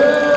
네.